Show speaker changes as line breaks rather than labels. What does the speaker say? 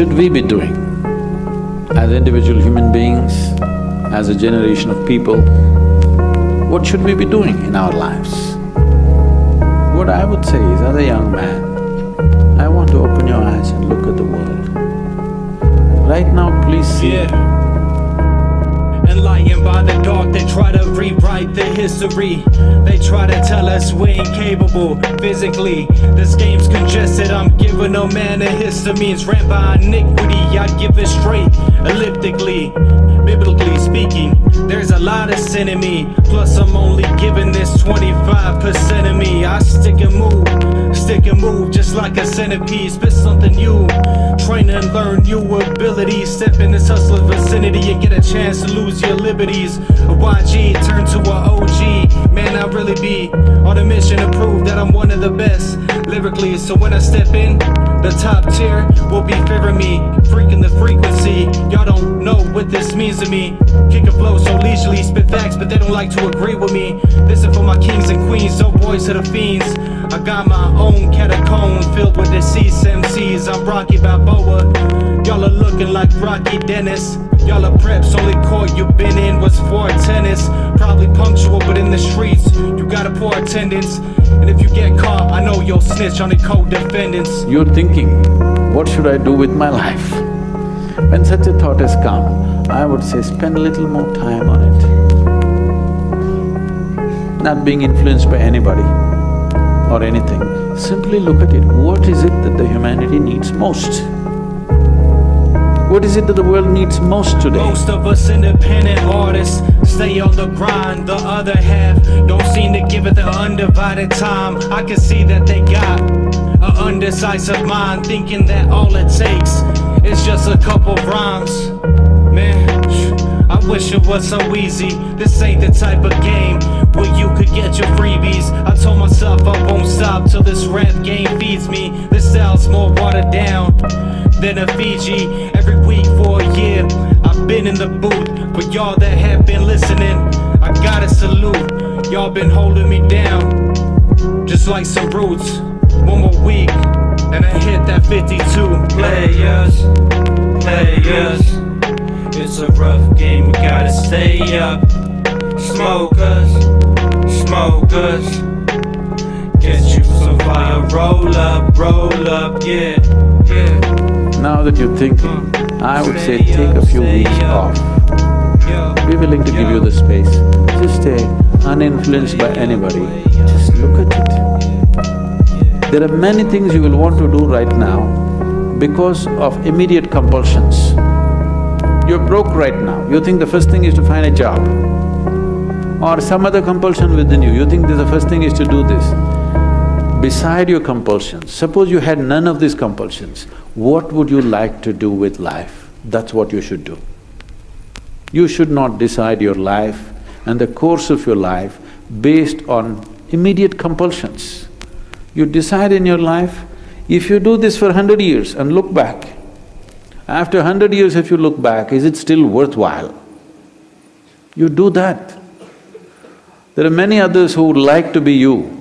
should we be doing as individual human beings, as a generation of people? What should we be doing in our lives? What I would say is, as a young man, I want to open your eyes and look at the world. Right now, please see
Yeah. Enlightened by the dark, they try to rewrite the history. They try to tell us we ain't capable physically. This game's congested, I'm giving no man a histamines. Ran by iniquity, I give it straight, elliptically. Biblically speaking, there's a lot of sin in me. Plus, I'm only giving this 25% of me. I stick and move, stick and move just like a centipede. Spit something new, train and learn new abilities. Step in this hustler vicinity and get a chance to lose your liberties. A YG turn to a OG. Man, I really be on a mission to prove that I'm one of the best lyrically. So when I step in, the top tier will be fearing me. Freaking the don't know what this means to me. Kick a flow so leisurely, spit facts, but they don't like to agree with me. Listen for my kings and queens, no boys to the fiends. I got my own catacomb filled with deceased MCs. I'm Rocky Balboa. Y'all are looking like Rocky Dennis. Y'all are preps, only court you've been in was for tennis. Probably punctual, but in the streets, you got a poor attendance. And if you get caught, I know you'll snitch on the co-defendants.
You're thinking, what should I do with my life? When such a thought has come, I would say spend a little more time on it. Not being influenced by anybody or anything, simply look at it. What is it that the humanity needs most? What is it that the world needs most today?
Most of us independent artists stay on the grind. The other half don't seem to give it the undivided time. I can see that they got a undecisive mind, thinking that all it takes is just a couple rhymes. Man, I wish it was so easy. This ain't the type of game where you could get your freebies. I told myself I won't stop till this rap game feeds me. This sounds more watered down than a Fiji. Every week for a year, I've been in the booth. For y'all that have been listening, I gotta salute. Y'all been holding me down, just like some roots. One more week, that 52. Players, players. It's a rough game, we gotta stay up. Smokers, smokers. Get you some fire, roll up, roll up, yeah, yeah.
Now that you're thinking, I would say take a few weeks off. Be willing to give you the space. Just stay uninfluenced by anybody. Just look at it. There are many things you will want to do right now because of immediate compulsions. You're broke right now, you think the first thing is to find a job. Or some other compulsion within you, you think the first thing is to do this. Beside your compulsions, suppose you had none of these compulsions, what would you like to do with life? That's what you should do. You should not decide your life and the course of your life based on immediate compulsions. You decide in your life, if you do this for hundred years and look back, after hundred years if you look back, is it still worthwhile? You do that. There are many others who would like to be you,